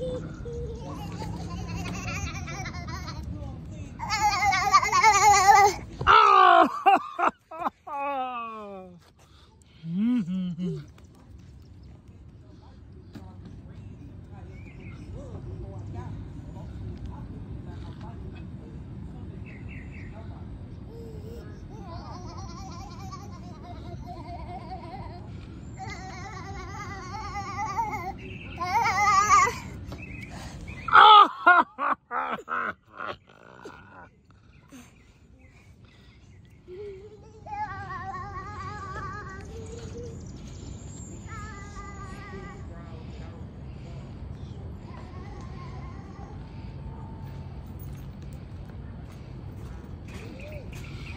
Yeah.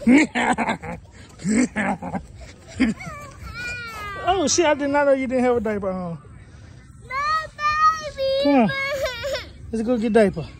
oh shit, I did not know you didn't have a diaper on. No, baby. Come on. Let's go get diaper.